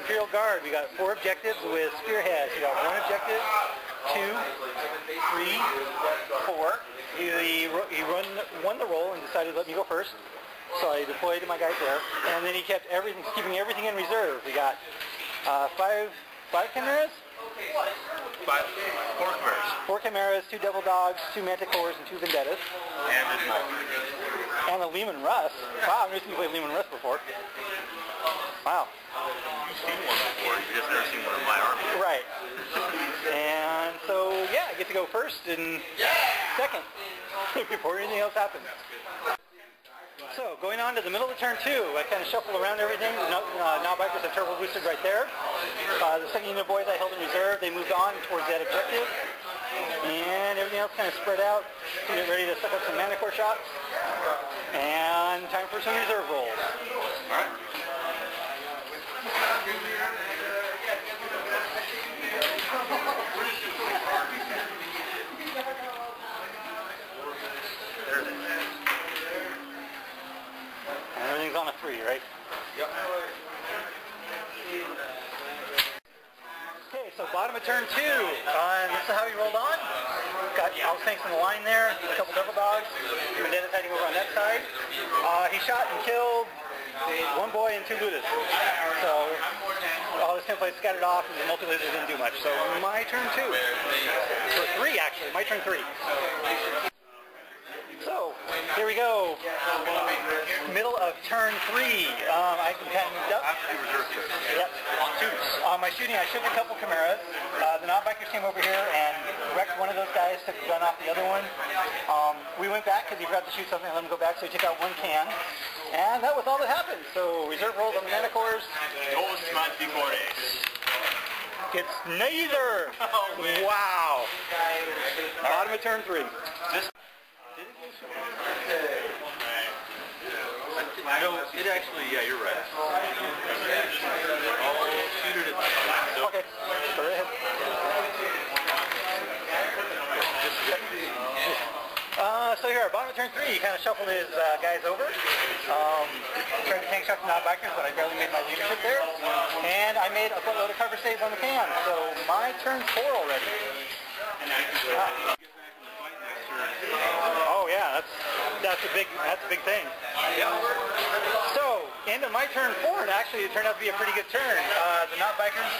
Imperial Guard. We got four objectives with spearheads. We got one objective, two, three, four. He, he, run, won the roll and decided to let me go first. So I deployed my guys there. And then he kept everything, keeping everything in reserve. We got uh, five, five chimeras, Five, four chimeras. four chimeras, two devil dogs, two manticores, and two vendettas. And a dwarf. And a Leman Russ. Wow, I've never seen you play Leman Russ before. Wow. You've seen one before, you've just never seen one in my army. Right. And so, yeah, I get to go first and second before anything else happens. So, going on to the middle of turn two, I kind of shuffle around everything. No, uh, nob bikers are turbo boosted right there. Uh, the second unit of boys I held in reserve, they moved on towards that objective. And everything else kind of spread out get ready to suck up some manticore shots. And time for some reserve rolls. Alright. There's it. And everything's on a three, right? Yep. Okay, so bottom of turn two. Uh, this is how he rolled on. Got Al Snakes in the line there, a couple devil dogs. Vendetta's hiding over on that side. Uh, he shot and killed one boy and two lootas. So all his templates scattered off and the multi-laser didn't do much. So my turn two. Or three, actually. My turn three. We go. Middle of turn three. Um, I Kan kind of up. After the reserve turn. Yep. On twos. On my shooting, I shook a couple Chimeras. Uh, the non-bikers came over here and wrecked one of those guys, took the gun off the other one. Um, we went back because he forgot to shoot something and let him go back, so he took out one can. And that was all that happened. So reserve rolls on the. Dos manticores. It's neither. Oh, wow. Bottom of turn three. This... No, it actually, yeah, you're right. Uh, so here, bottom of turn three, he kind of shuffled his uh, guys over. Um, tried to tank shot the non-bikers, but I barely made my leadership there. And I made a footload of cover saves on the Kan. So my turn four already. Ah. Oh yeah, that's that's a big that's a big thing. So into my turn four, and actually it turned out to be a pretty good turn. Uh, the nob bikers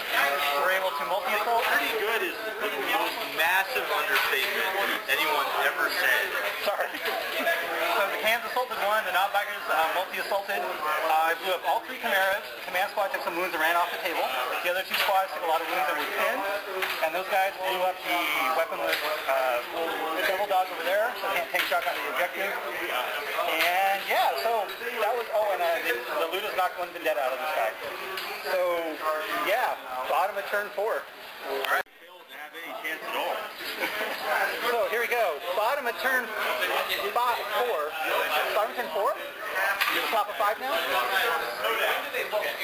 were able to multi-assault. pretty good is the most massive understatement anyone ever said. Sorry. so the Kans assaulted one, the nob bikers uh, multi-assaulted. I blew up all three Chimeras. The command squad took some wounds and ran off the table. The other two squads took a lot of wounds and were pinned. And those guys blew up the weaponless uh, devil dog over there, so they can't take shock on the objective. And yeah, so that was, oh, and uh, the, the Lootas knocked one vendetta out of this guy. So yeah, bottom of turn four. So here we go. Bottom of turn four. Bottom of turn four. Top of five now.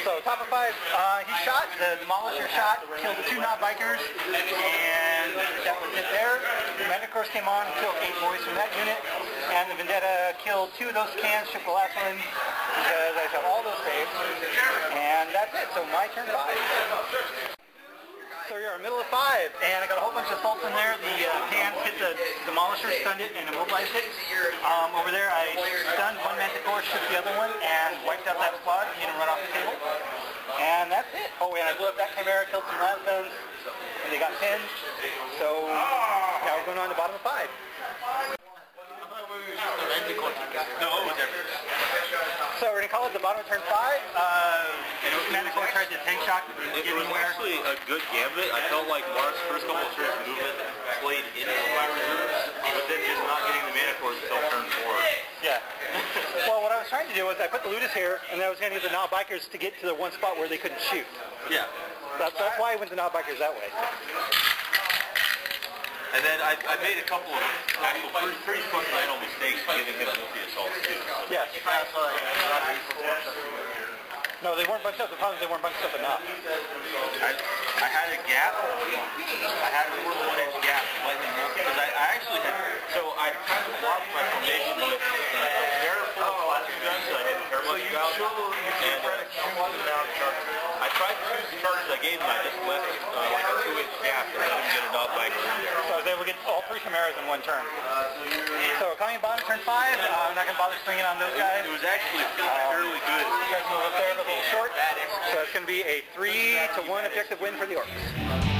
So top of five, uh, he shot, the demolisher shot, killed the two nob bikers, and that was it there. The Manticores came on and killed eight boys from that unit, and the Vendetta killed two of those Kans, took the last one because I shot all those saves, and that's it. So my turn five. So we are middle of five, and I got a whole bunch of salts in there. The uh, Kans hit the demolisher, stunned it, and immobilized it. Um, over there, I stunned one manticore, shook the other one, and wiped out that squad, made him run off the table. And that's it. Oh, and I blew up that chimera, killed some landstones, and they got pinned. So now we're going on to the bottom of five. No, it was everything. So we're going to call it the bottom of turn five. Uh, manticore tried to tank shock, It was anywhere. actually a good gambit. I felt like Mark's first couple of turns movement played into my reserves, but then just not getting the manticores until turn four. Yeah. well, what I was trying to do was I put the Lootas here, and then I was going to get the Nob Bikers to get to the one spot where they couldn't shoot. Yeah. That's, that's why I went the Nob Bikers that way. And then I, I made a couple of actual pretty, pretty fundamental mistakes giving him multi-assaults too. Yes. No, they weren't bunched up. The problem is they weren't bunched up enough. I, I had a gap. I had a four one inch gap to let him multi because I, I actually had so I kind of blocked my formation with uh, a pair of four plastic guns that I didn't care much about. And uh, I tried to the charges I gave him. I just left uh, like a two-inch gap and let him get it up by So I was able to get all three Chimeras in one turn. So coming bottom turn five, uh, I'm not going to bother swinging on those guys. It was actually fairly good. Guys move up there a little short. So it's going to be a three to one objective win for the Orks.